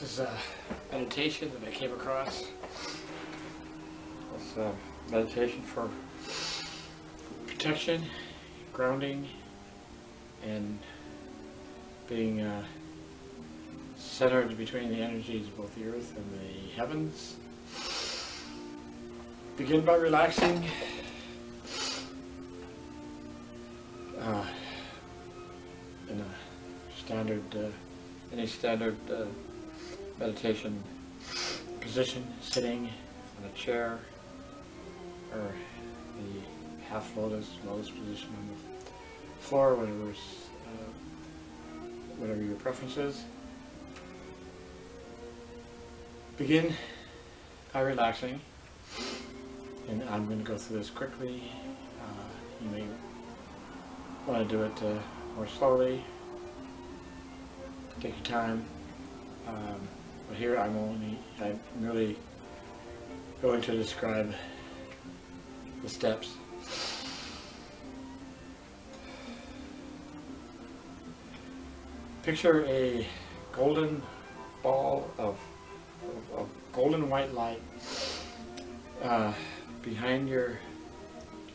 This is a meditation that I came across. It's a meditation for protection, grounding, and being uh, centered between the energies of both the earth and the heavens. Begin by relaxing. Uh, in a standard, uh, any standard uh, meditation position, sitting on a chair or the half lotus, lotus position on the floor, whatever's, uh, whatever your preference is. Begin by relaxing, and I'm going to go through this quickly. Uh, you may want to do it uh, more slowly. Take your time. Um, but here I'm only, I'm merely going to describe the steps. Picture a golden ball of, of, of golden white light uh, behind your,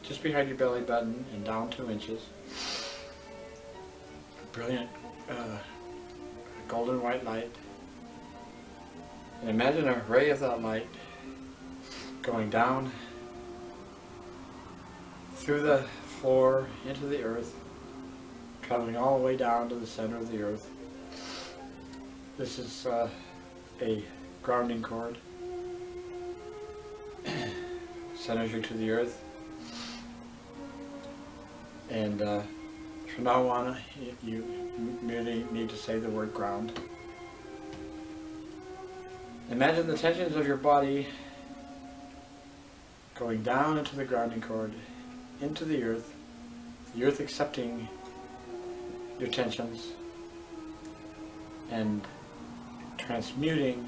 just behind your belly button and down two inches. Brilliant uh, golden white light and imagine a ray of that light going down through the floor into the earth, traveling all the way down to the center of the earth. This is uh, a grounding cord. Centers you to the earth. And uh, from now on, you merely need to say the word ground. Imagine the tensions of your body going down into the grounding cord, into the earth, the earth accepting your tensions and transmuting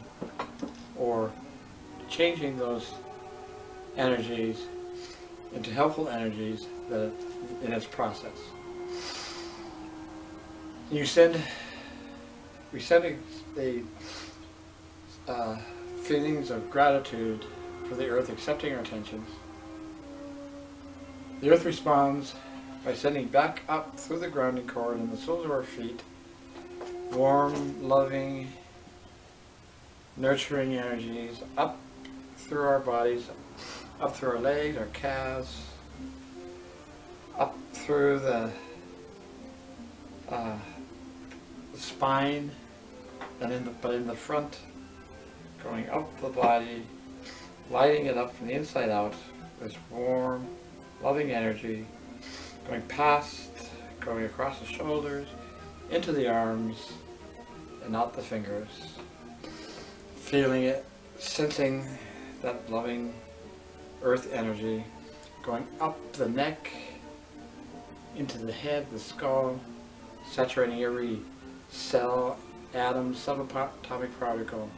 or changing those energies into helpful energies that in its process. You send, we send a, a uh, feelings of gratitude for the earth accepting our tensions. The earth responds by sending back up through the grounding cord and the soles of our feet warm, loving, nurturing energies up through our bodies, up through our legs, our calves, up through the, uh, spine, and in the, but in the front going up the body, lighting it up from the inside out, this warm, loving energy, going past, going across the shoulders, into the arms, and out the fingers. Feeling it, sensing that loving earth energy, going up the neck, into the head, the skull, saturating every cell, atom, subatomic particle,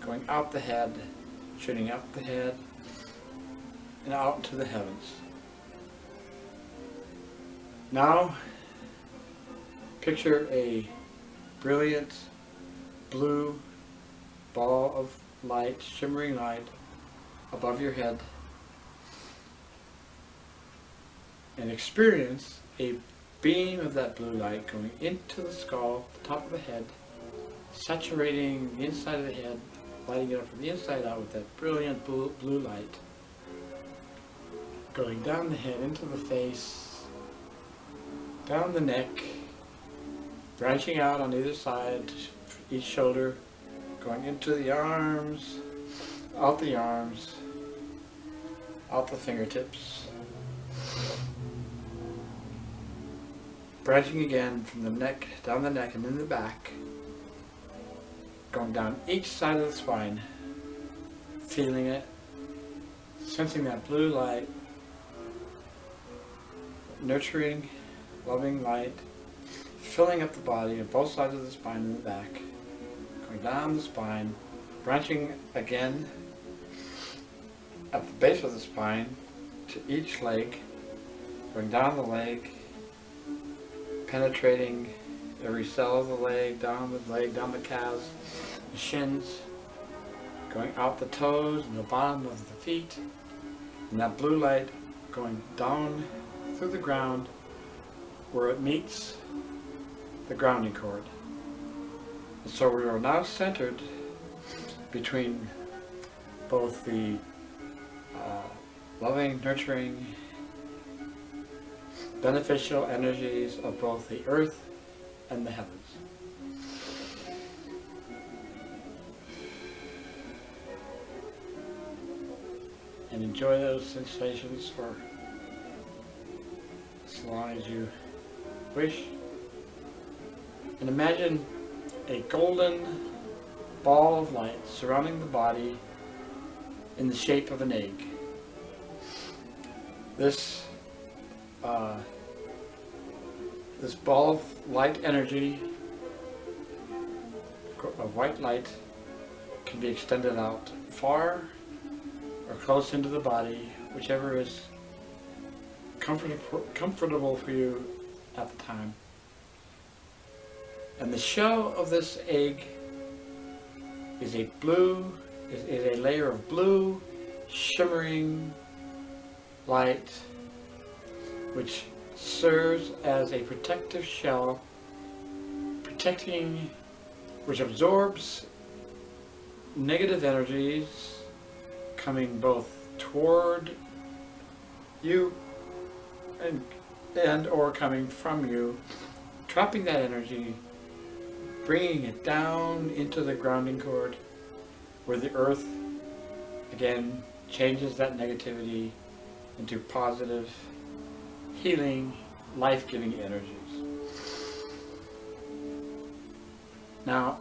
going out the head, shooting up the head, and out into the heavens. Now, picture a brilliant blue ball of light, shimmering light, above your head, and experience a beam of that blue light going into the skull, the top of the head, saturating the inside of the head, lighting it up from the inside out with that brilliant blue, light, going down the head, into the face, down the neck, branching out on either side, each shoulder, going into the arms, out the arms, out the fingertips. Branching again from the neck, down the neck and in the back going down each side of the spine, feeling it, sensing that blue light, nurturing, loving light, filling up the body on both sides of the spine and the back, going down the spine, branching again at the base of the spine to each leg, going down the leg, penetrating every cell of the leg, down the leg, down the calves, the shins, going out the toes and the bottom of the feet, and that blue light going down through the ground where it meets the grounding cord. And so we are now centered between both the uh, loving, nurturing, beneficial energies of both the earth and the heavens. And enjoy those sensations for as long as you wish. And imagine a golden ball of light surrounding the body in the shape of an egg. This uh, this ball of light energy, of white light, can be extended out far or close into the body, whichever is comfortable, comfortable for you at the time. And the shell of this egg is a blue, is, is a layer of blue, shimmering light, which serves as a protective shell, protecting, which absorbs negative energies coming both toward you and, and or coming from you, trapping that energy, bringing it down into the grounding cord where the earth again changes that negativity into positive, healing, life-giving energies. Now,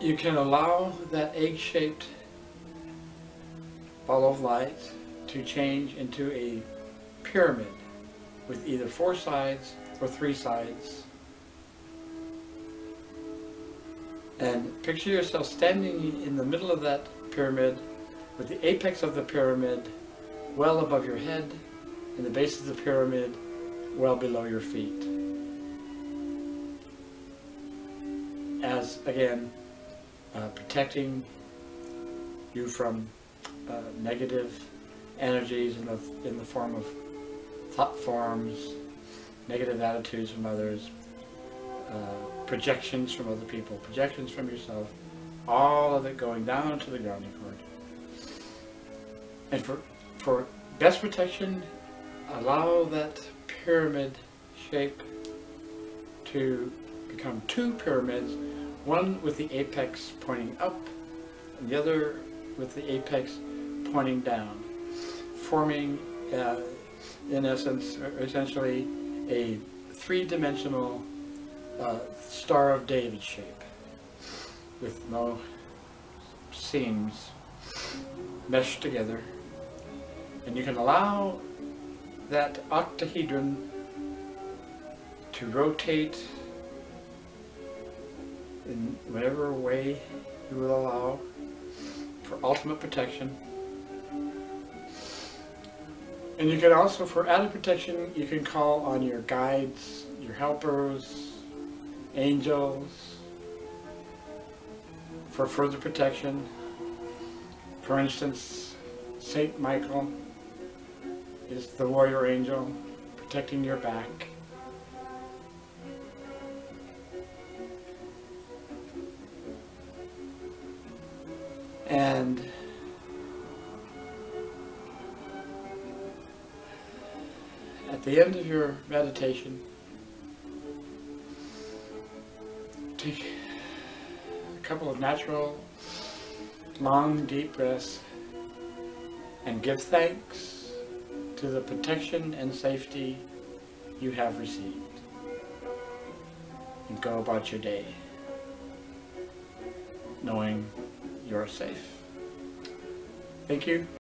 you can allow that egg-shaped ball of light to change into a pyramid with either four sides or three sides. And picture yourself standing in the middle of that pyramid with the apex of the pyramid well above your head and the base of the pyramid well below your feet. As, again, uh, protecting you from uh, negative energies in the, in the form of thought forms, negative attitudes from others, uh, projections from other people, projections from yourself, all of it going down to the grounding cord. And for, for best protection, allow that pyramid shape to become two pyramids one with the apex pointing up, and the other with the apex pointing down, forming, uh, in essence, essentially a three-dimensional uh, Star of David shape with no seams meshed together. And you can allow that octahedron to rotate in whatever way you will allow for ultimate protection. And you can also, for added protection, you can call on your guides, your helpers, angels, for further protection. For instance, Saint Michael is the warrior angel protecting your back. And at the end of your meditation, take a couple of natural, long, deep breaths and give thanks to the protection and safety you have received. And go about your day knowing you're safe. Thank you.